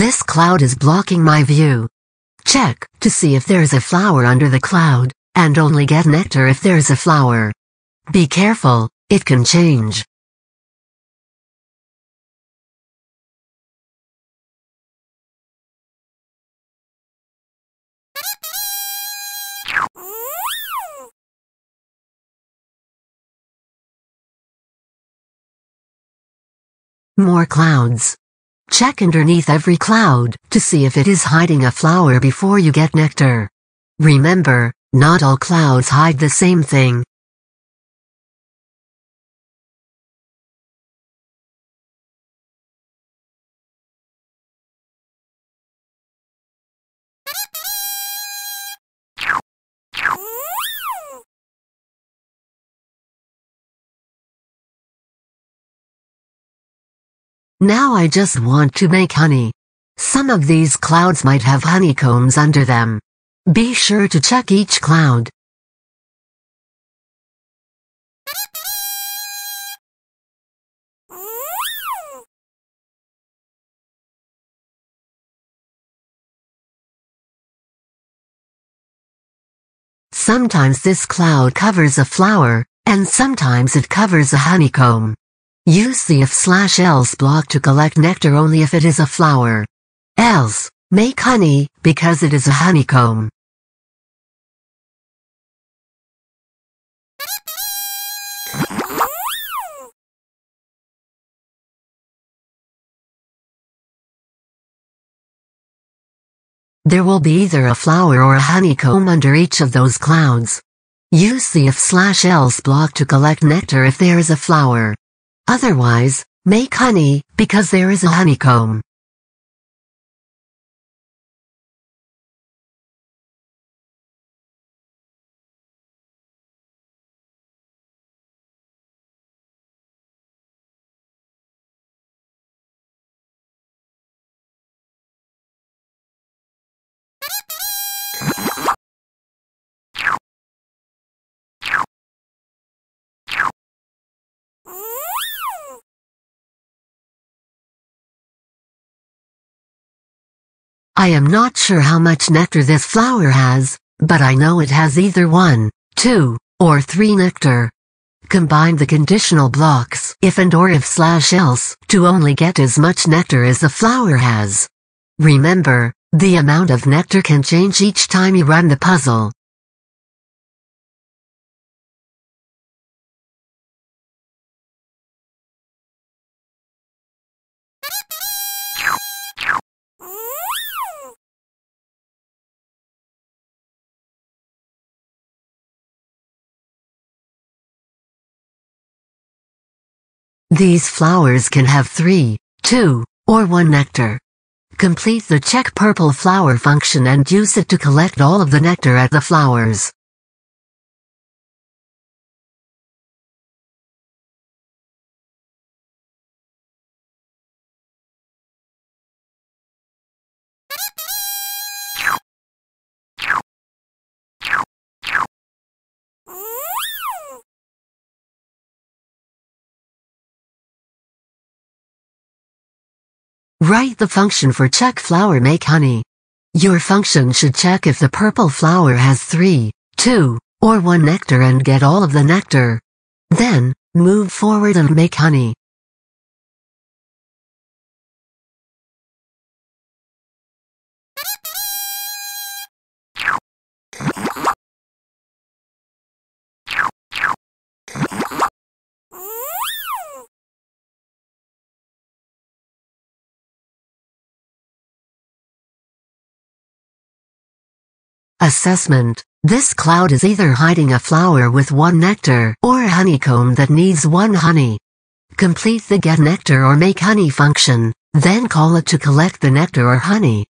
This cloud is blocking my view. Check to see if there's a flower under the cloud, and only get nectar if there's a flower. Be careful, it can change. More clouds. Check underneath every cloud to see if it is hiding a flower before you get nectar. Remember, not all clouds hide the same thing. Now I just want to make honey. Some of these clouds might have honeycombs under them. Be sure to check each cloud. Sometimes this cloud covers a flower, and sometimes it covers a honeycomb. Use the if slash else block to collect nectar only if it is a flower. Else, make honey, because it is a honeycomb. There will be either a flower or a honeycomb under each of those clouds. Use the if slash else block to collect nectar if there is a flower. Otherwise, make honey, because there is a honeycomb. I am not sure how much nectar this flower has, but I know it has either one, two, or three nectar. Combine the conditional blocks if and or if slash else to only get as much nectar as the flower has. Remember, the amount of nectar can change each time you run the puzzle. These flowers can have three, two, or one nectar. Complete the check purple flower function and use it to collect all of the nectar at the flowers. Write the function for check flower make honey. Your function should check if the purple flower has 3, 2, or 1 nectar and get all of the nectar. Then, move forward and make honey. Assessment This cloud is either hiding a flower with one nectar or a honeycomb that needs one honey. Complete the get nectar or make honey function, then call it to collect the nectar or honey.